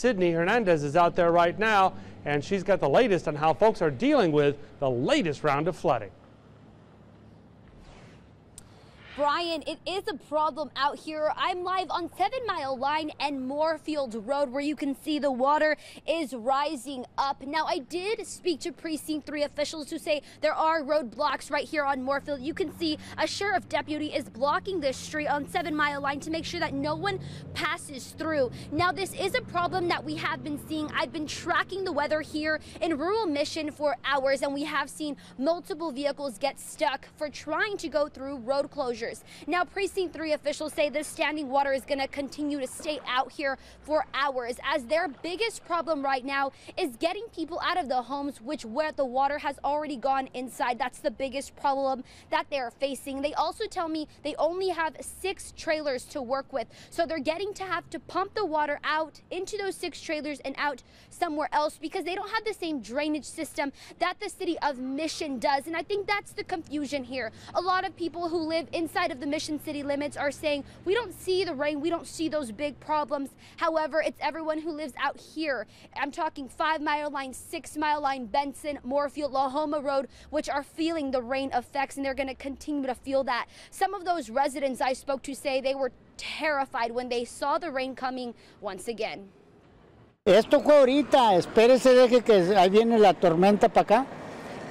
Sydney Hernandez is out there right now, and she's got the latest on how folks are dealing with the latest round of flooding. Brian, it is a problem out here. I'm live on Seven Mile Line and Moorefield Road where you can see the water is rising up. Now, I did speak to Precinct 3 officials who say there are roadblocks right here on Moorefield. You can see a sheriff deputy is blocking this street on Seven Mile Line to make sure that no one passes through. Now, this is a problem that we have been seeing. I've been tracking the weather here in rural Mission for hours, and we have seen multiple vehicles get stuck for trying to go through road Now, Precinct 3 officials say this standing water is going to continue to stay out here for hours as their biggest problem right now is getting people out of the homes which where the water has already gone inside. That's the biggest problem that they're facing. They also tell me they only have six trailers to work with. So they're getting to have to pump the water out into those six trailers and out somewhere else because they don't have the same drainage system that the city of Mission does. And I think that's the confusion here. A lot of people who live inside of the Mission City limits are saying we don't see the rain, we don't see those big problems. However, it's everyone who lives out here. I'm talking Five Mile Line, Six Mile Line, Bentsen, Moorefield, La Homa Road, which are feeling the rain effects and they're going to continue to feel that. Some of those residents I spoke to say they were terrified when they saw the rain coming once again. Esto fue ahorita, espérese, deje que ahí viene la tormenta para acá.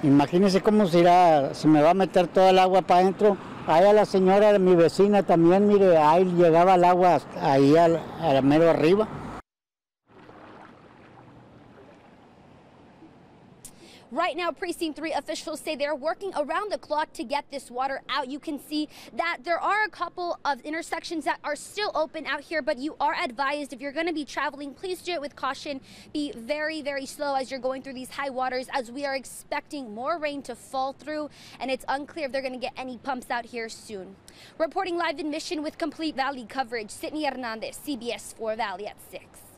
Imagínese cómo se irá, se me va a meter toda el agua para adentro. Ahí a la señora mi vecina también, mire, ahí llegaba el agua ahí al, al mero arriba. Right now, Precinct 3 officials say they're working around the clock to get this water out. You can see that there are a couple of intersections that are still open out here, but you are advised if you're going to be traveling, please do it with caution. Be very, very slow as you're going through these high waters as we are expecting more rain to fall through, and it's unclear if they're going to get any pumps out here soon. Reporting live in Mission with complete Valley coverage, Sydney Hernandez, CBS 4 Valley at 6.